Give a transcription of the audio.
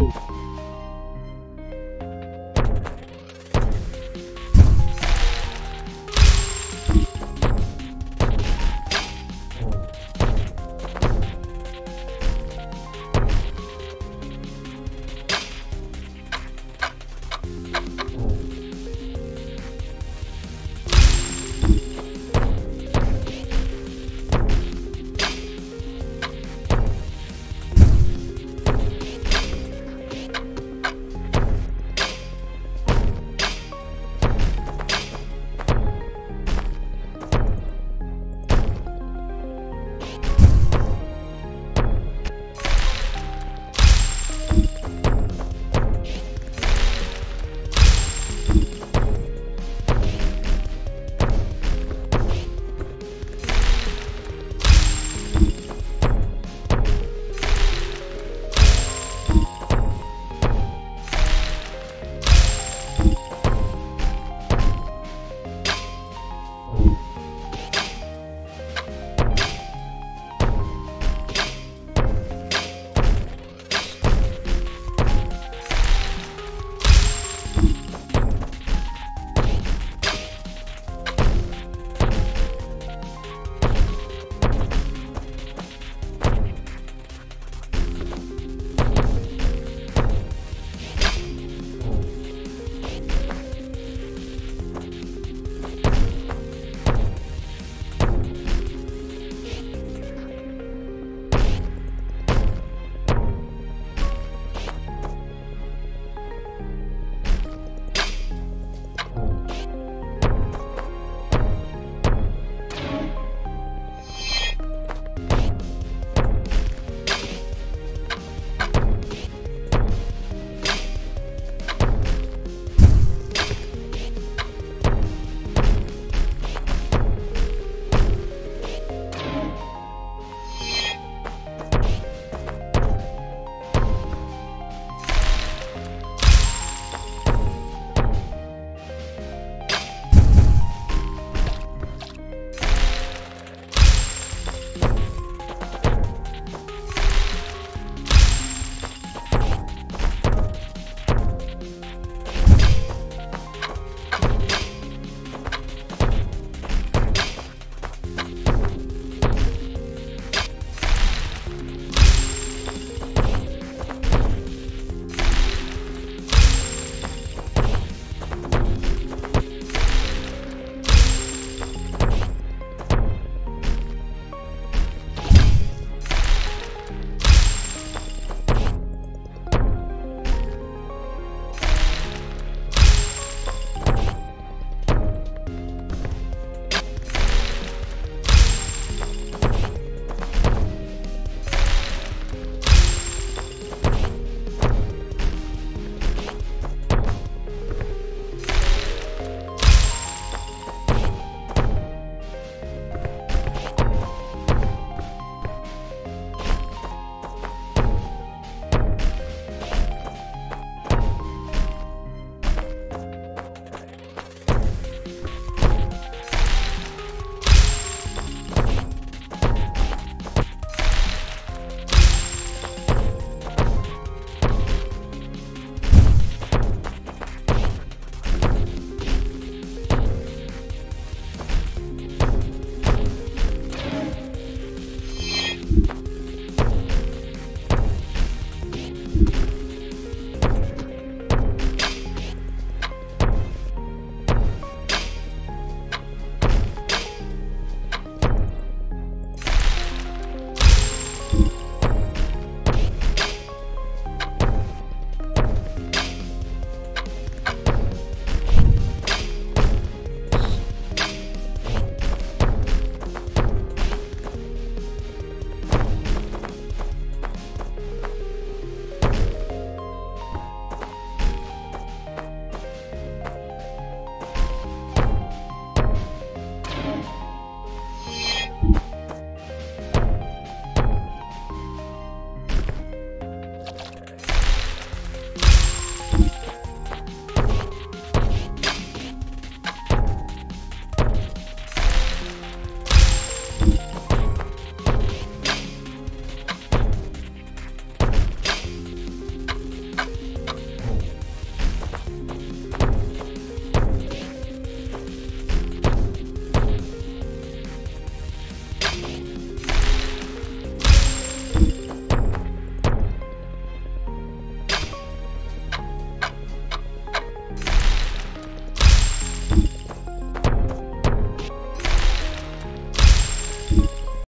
too.